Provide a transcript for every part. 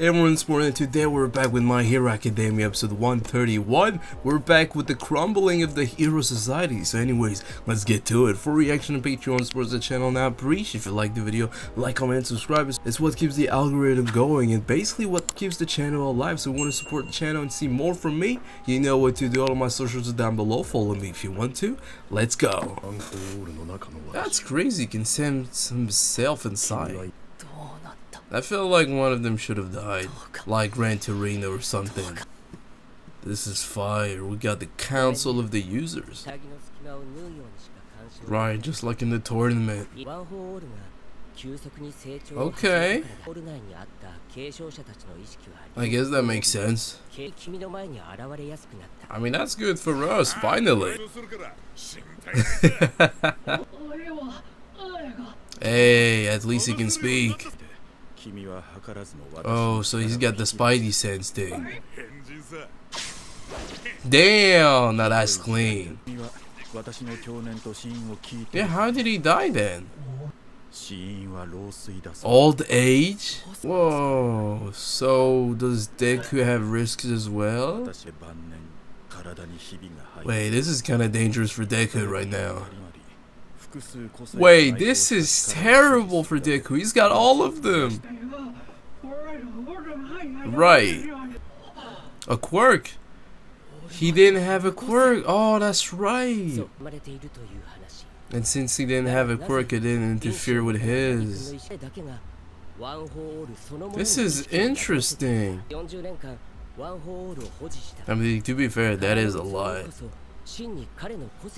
Everyone, morning today we're back with My Hero Academia episode 131. We're back with the crumbling of the Hero Society. So anyways, let's get to it. For reaction and Patreon supports the channel now. Preach if you like the video, like, comment, subscribe. It's what keeps the algorithm going and basically what keeps the channel alive. So want to support the channel and see more from me, you know what to do. All of my socials are down below. Follow me if you want to. Let's go. That's crazy. You can send himself inside. I feel like one of them should have died, like Gran Torino or something. This is fire. We got the Council of the Users. Right, just like in the tournament. Okay. I guess that makes sense. I mean, that's good for us, finally. hey, at least he can speak. Oh, so he's got the spidey sense thing. Damn, now that's clean. Yeah, how did he die then? Old age? Whoa, so does Deku have risks as well? Wait, this is kind of dangerous for Deku right now. Wait, this is terrible for Deku. He's got all of them. Right. A quirk. He didn't have a quirk. Oh, that's right. And since he didn't have a quirk, it didn't interfere with his. This is interesting. I mean, to be fair, that is a lot.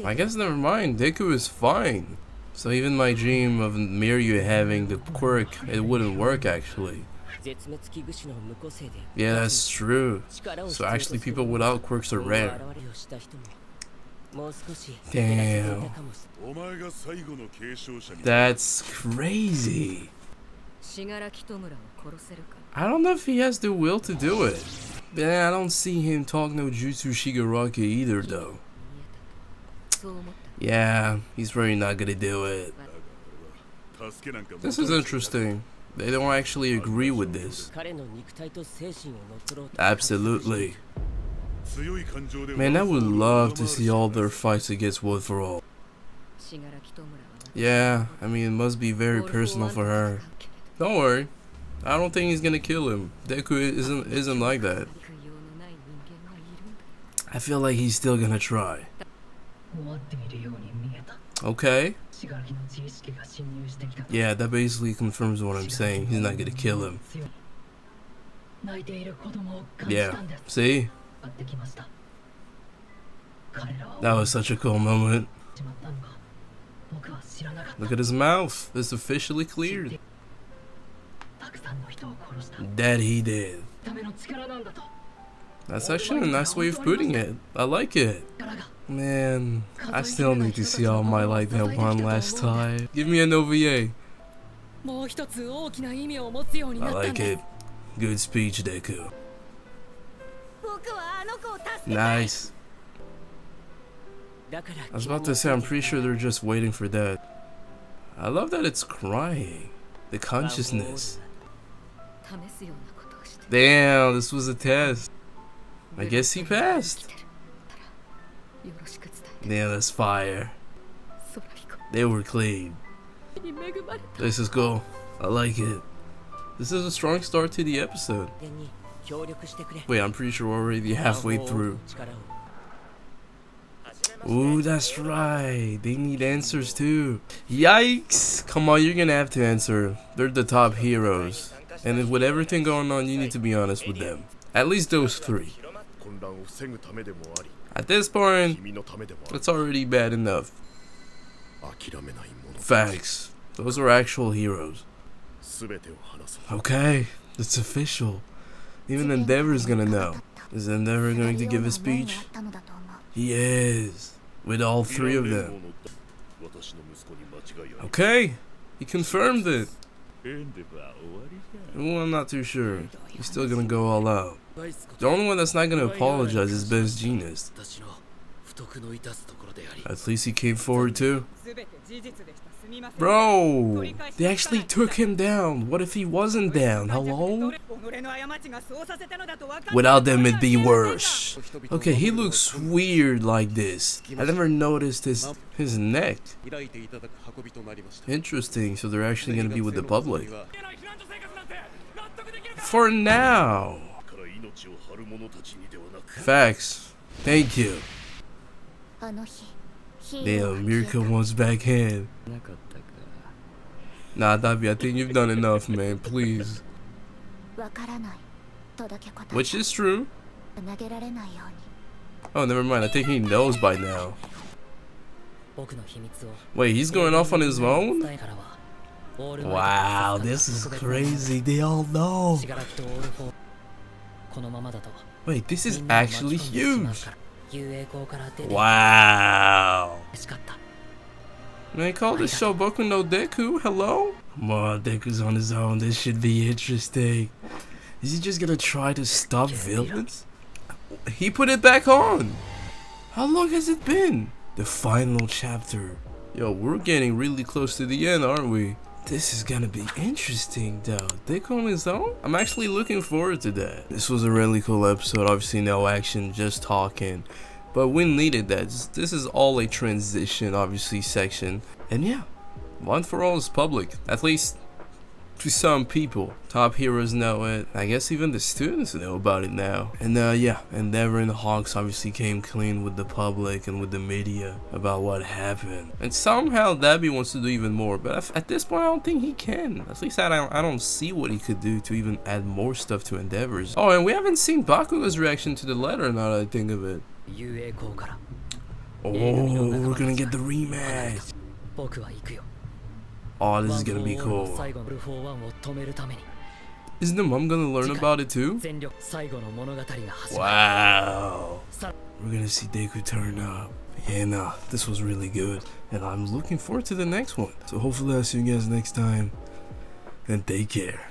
I guess never mind, Deku is fine. So even my dream of Mirio having the quirk, it wouldn't work actually. Yeah, that's true. So actually people without quirks are rare. Damn. That's crazy. I don't know if he has the will to do it. I don't see him talk no Jutsu Shigaraki either though. Yeah, he's really not gonna do it. This is interesting. They don't actually agree with this. Absolutely. Man, I would love to see all their fights against One for All. Yeah, I mean, it must be very personal for her. Don't worry. I don't think he's gonna kill him. Deku isn't isn't like that. I feel like he's still gonna try. Okay. Yeah, that basically confirms what I'm saying. He's not gonna kill him. Yeah, see? That was such a cool moment. Look at his mouth. It's officially cleared. That he did. That's actually a nice way of putting it. I like it. Man, I still need to see All Might like that one last time. Give me an OVA. I like it. Good speech, Deku. Nice. I was about to say, I'm pretty sure they're just waiting for that. I love that it's crying. The consciousness. Damn, this was a test. I guess he passed. That's fire. They were clean. This is cool. I like it. This is a strong start to the episode. Wait, I'm pretty sure we're already halfway through. Ooh, that's right. They need answers too. Yikes! Come on, you're gonna have to answer. They're the top heroes. And with everything going on, you need to be honest with them. At least those three. At this point, it's already bad enough. Facts. Those are actual heroes. Okay, it's official. Even Endeavor is gonna know. Is Endeavor going to give a speech? He is. With all three of them. Okay, he confirmed it. Well, I'm not too sure. He's still gonna go all out. The only one that's not going to apologize is Best Jeanist. At least he came forward too. Bro, they actually took him down. What if he wasn't down? Hello? Without them, it'd be worse. Okay, he looks weird like this. I never noticed his, his neck. Interesting, so they're actually going to be with the public. For now. Facts. Thank you. Damn, Mirko wants backhand. Nah, Dabi, I think you've done enough, man. Please. Which is true. Oh, never mind. I think he knows by now. Wait, he's going off on his own? Wow, this is crazy. They all know. Wait, this is actually huge. Wow. They call this show Boku no Deku? Hello? More Deku's on his own. This should be interesting. Is he just gonna try to stop villains? He put it back on. How long has it been? The final chapter. Yo, we're getting really close to the end, aren't we? This is gonna be interesting, though. Deku on his own? I'm actually looking forward to that. This was a really cool episode. Obviously, no action, just talking. But we needed that. This is all a transition, obviously, section. And yeah, one for all is public. At least to some people. Top heroes know it. I guess even the students know about it now. And uh, yeah, Endeavor and the Hawks obviously came clean with the public and with the media about what happened. And somehow Dabi wants to do even more, but at this point I don't think he can. At least I don't, I don't see what he could do to even add more stuff to Endeavors. Oh, and we haven't seen Bakugo's reaction to the letter now that I think of it. Oh, we're gonna get the rematch. Oh, this is gonna be cool. Isn't the mom gonna learn about it too? Wow. We're gonna see Deku turn up. Yeah, nah, this was really good. And I'm looking forward to the next one. So hopefully I'll see you guys next time. And take care.